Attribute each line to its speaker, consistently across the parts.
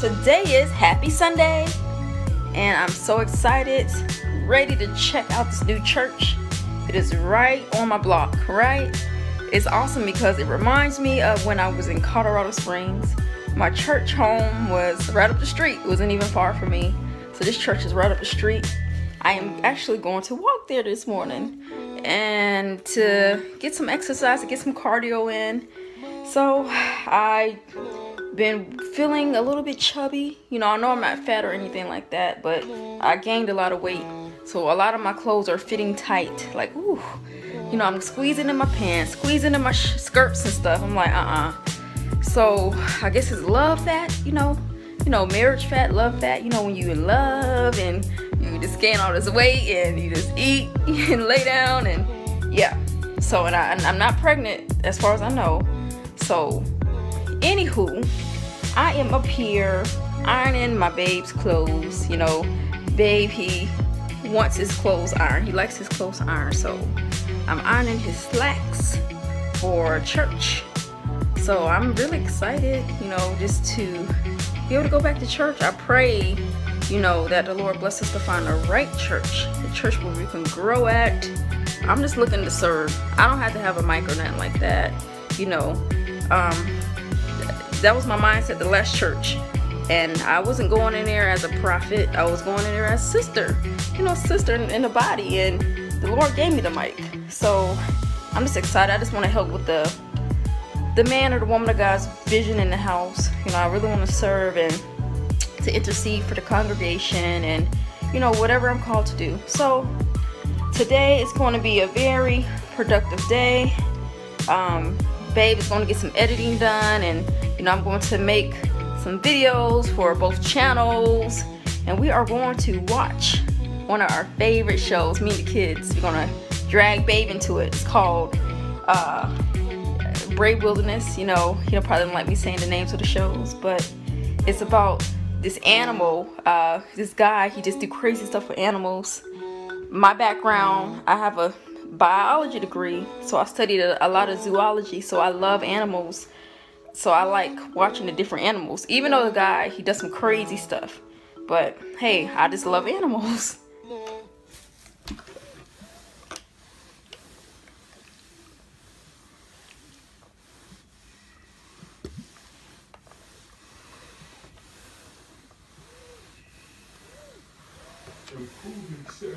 Speaker 1: Today is Happy Sunday, and I'm so excited, ready to check out this new church. It is right on my block, right? It's awesome because it reminds me of when I was in Colorado Springs. My church home was right up the street. It wasn't even far from me. So this church is right up the street. I am actually going to walk there this morning and to get some exercise, to get some cardio in. So I been feeling a little bit chubby. You know, I know I'm not fat or anything like that, but mm-hmm. I gained a lot of weight. Mm-hmm. So a lot of my clothes are fitting tight. Like, ooh, you know, I'm squeezing in my pants, squeezing in my skirts and stuff. I'm like, uh-uh. So I guess it's love fat, you know, you know, marriage fat, love fat, you know, when you in love and you just gain all this weight and you just eat and lay down and mm-hmm. yeah. So, and, I, and I'm not pregnant as far as I know. So, anywho, I am up here ironing my babe's clothes. You know, babe, he wants his clothes ironed. He likes his clothes ironed. So, I'm ironing his slacks for church. So, I'm really excited, you know, just to be able to go back to church. I pray, you know, that the Lord bless us to find the right church, the church where we can grow at. I'm just looking to serve. I don't have to have a mic or nothing like that, you know. Um, that was my mindset the last church. And I wasn't going in there as a prophet. I was going in there as sister you know sister in, in the body. And the Lord gave me the mic. So I'm just excited. I just want to help with the the man or the woman of God's vision in the house. You know I really want to serve and to intercede for the congregation and you know whatever I'm called to do. So today is going to be a very productive day. Um, babe is going to get some editing done and you know, I'm going to make some videos for both channels and we are going to watch one of our favorite shows, me and the kids. We're gonna drag Babe into it. It's called uh, Brave Wilderness. You know, he don't probably don't like me saying the names of the shows, but it's about this animal, uh, this guy, he just do crazy stuff with animals. My background, I have a biology degree, so I studied a lot of zoology, so I love animals so I like watching the different animals. Even though the guy, he does some crazy stuff. But hey, I just love animals. Improving sexual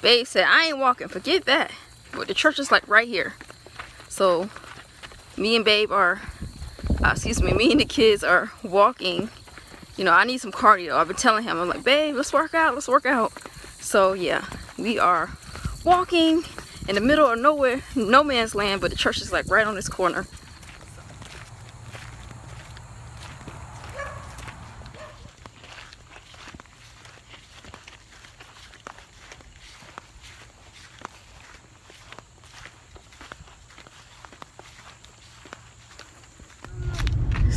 Speaker 1: Babe said, I ain't walking. Forget that. But the church is like right here. So, me and Babe are, uh, excuse me, me and the kids are walking. You know, I need some cardio. I've been telling him, I'm like, Babe, let's work out. Let's work out. So, yeah, we are walking in the middle of nowhere, no man's land, but the church is like right on this corner.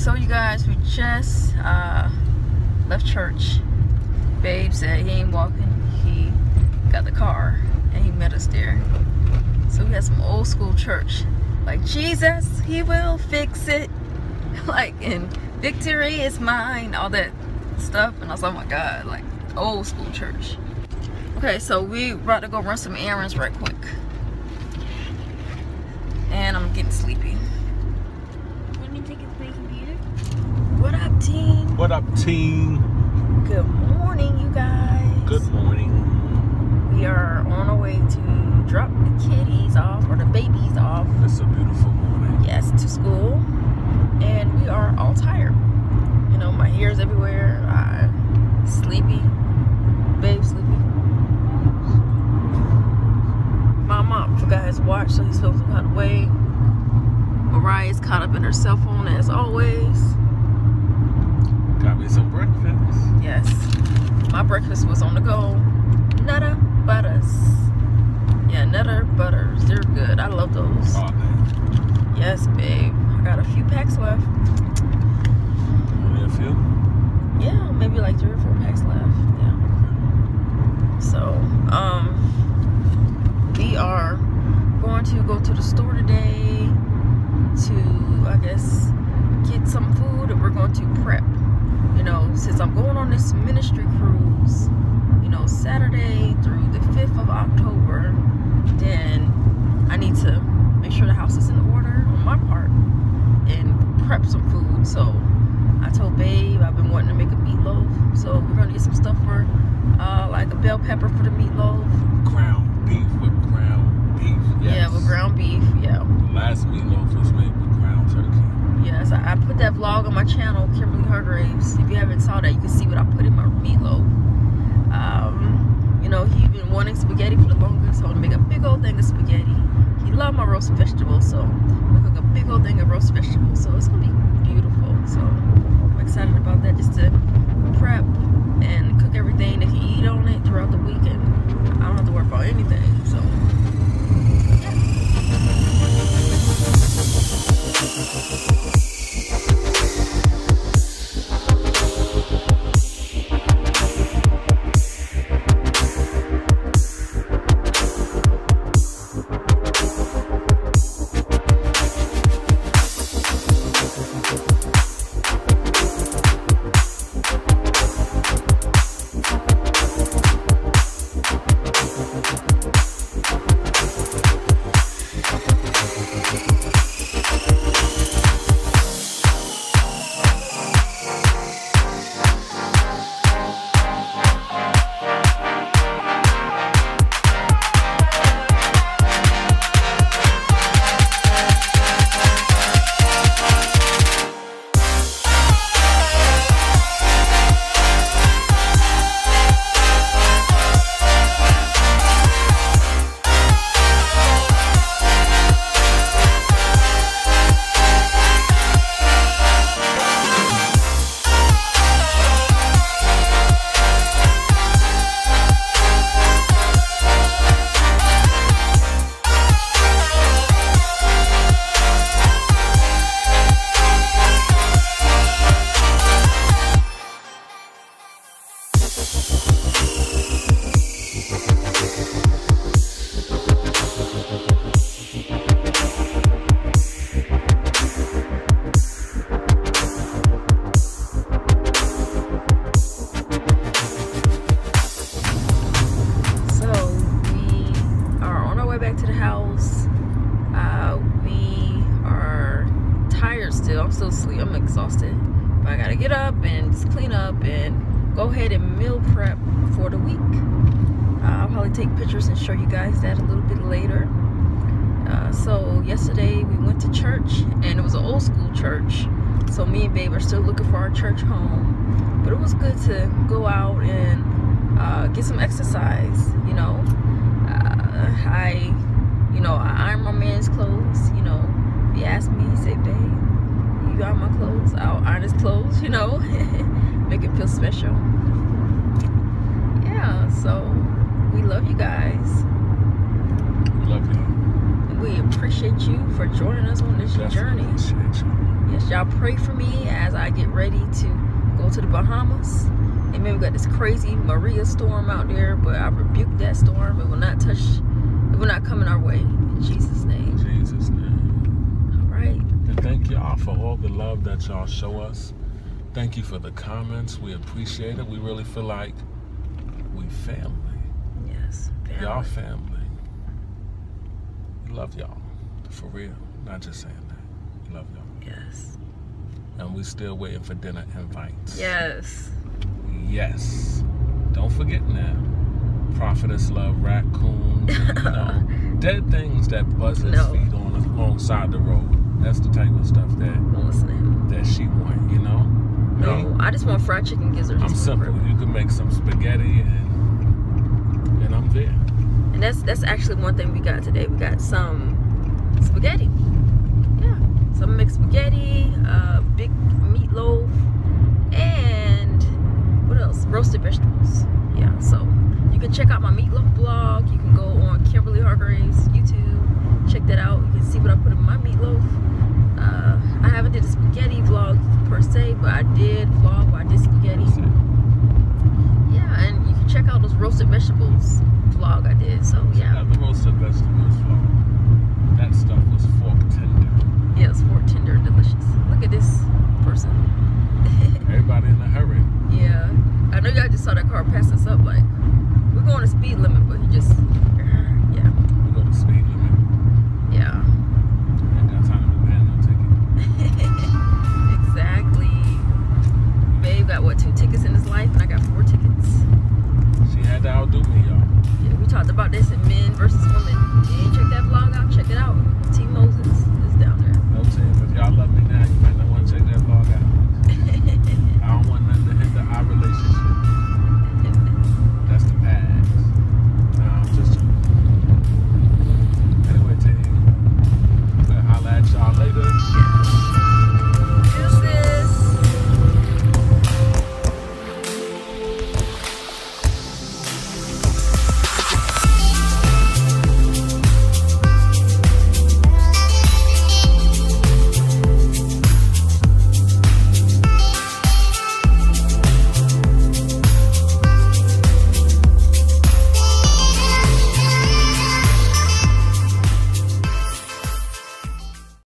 Speaker 1: so you guys we just uh, left church. Babe said he ain't walking. He got the car and he met us there. So we had some old school church. Like jesus he will fix it. Like and victory is mine all that stuff. And i was like oh my god like old school church. Okay so we about to go run some errands right quick
Speaker 2: 14.
Speaker 1: Good morning, you guys.
Speaker 2: Good morning.
Speaker 1: We are on our way to drop the kitties off or the babies off.
Speaker 2: It's a beautiful morning.
Speaker 1: Yes, to school. And we are all tired. You know, my hair's everywhere. I'm sleepy. Babe, sleepy. My mom forgot his watch, so he's supposed to cut away. Mariah's caught up in her cell phone as always. Yes. My breakfast was on the go. Nutter butters. Yeah, nutter butters. They're good. I love those. Yes, babe. I got a few packs left.
Speaker 2: Only a few?
Speaker 1: Yeah, maybe like three or four packs left. Yeah. So, um, we are going to go to the store today to, I guess, get some food and we're going to prep. You know, since I'm going on this ministry cruise, you know, Saturday through the 5th of October, then I need to make sure the house is in order on my part and prep some food. So I told Babe I've been wanting to make a meatloaf. So we're gonna get some stuff for uh, like a bell pepper for the meatloaf.
Speaker 2: Ground beef with ground beef. Yes.
Speaker 1: Yeah, with ground beef. Yeah.
Speaker 2: The last meatloaf was made with ground turkey.
Speaker 1: Yes, I, I put that vlog on my channel, Kimberly Hargraves. If you haven't saw that, you can see what I put in my meatloaf. Um, you know, he been wanting spaghetti for the longest, so I'm gonna make a big old thing of spaghetti. He loved my roast vegetables, so I'm cook a big old thing of roast vegetables. So it's gonna be beautiful. So I'm excited about that, just to prep and cook everything that he eat on it throughout the weekend. I don't have to worry about anything. So show you guys that a little bit later. Uh, so yesterday we went to church and it was an old school church. So me and Babe are still looking for our church home. But it was good to go out and uh, get some exercise. You know, uh, I, you know, I iron my man's clothes. You know, if he asked me, he said, "Babe, you iron my clothes. I'll iron his clothes." You know, make it feel special. Yeah. So we love you guys.
Speaker 2: We love y'all.
Speaker 1: and We appreciate you for joining us on this
Speaker 2: Definitely
Speaker 1: journey.
Speaker 2: appreciate y'all.
Speaker 1: Yes, y'all pray for me as I get ready to go to the Bahamas. And Amen. We got this crazy Maria storm out there, but I rebuke that storm. It will not touch, it will not come in our way. In Jesus' name.
Speaker 2: In Jesus' name.
Speaker 1: All right.
Speaker 2: And thank y'all for all the love that y'all show us. Thank you for the comments. We appreciate it. We really feel like we family.
Speaker 1: Yes.
Speaker 2: Y'all
Speaker 1: family.
Speaker 2: family. We love y'all. For real. Not just saying that. We love y'all.
Speaker 1: Yes.
Speaker 2: And we still waiting for dinner invites.
Speaker 1: Yes.
Speaker 2: Yes. Don't forget now. Prophetess love raccoons, and, you know, dead things that buzzards
Speaker 1: No.
Speaker 2: feed on alongside the road. That's the type of stuff that
Speaker 1: Don't listen to him.
Speaker 2: that she want, you know.
Speaker 1: No, I I just want fried chicken gizzards.
Speaker 2: I'm simple. You can make some spaghetti and and I'm.
Speaker 1: And that's that's actually one thing we got today. We got some spaghetti. Yeah, some mixed spaghetti, uh, big meatloaf, and what else? Roasted vegetables. Yeah, so you can check out my meatloaf blog. You can go on Kimberly Hargraves YouTube. Check that out. You can see what I put in my meatloaf. Uh, I haven't did a spaghetti vlog per se, but I did vlog where I did spaghetti. Yeah, and you can check out those roasted vegetables vlog I did, so yeah.
Speaker 2: yeah the roast of vegetables vlog. That stuff was fork tender.
Speaker 1: Yeah, it was fork tender and delicious. Look at this person.
Speaker 2: Everybody in a hurry.
Speaker 1: Yeah. I know y'all just saw that car pass us up, like, we're going to speed limit, but he just, yeah.
Speaker 2: We go to speed limit.
Speaker 1: Yeah. Exactly. Babe got, what, two tickets in his life, and I got four tickets.
Speaker 2: She had to outdo me, y'all
Speaker 1: talked about this in men versus women.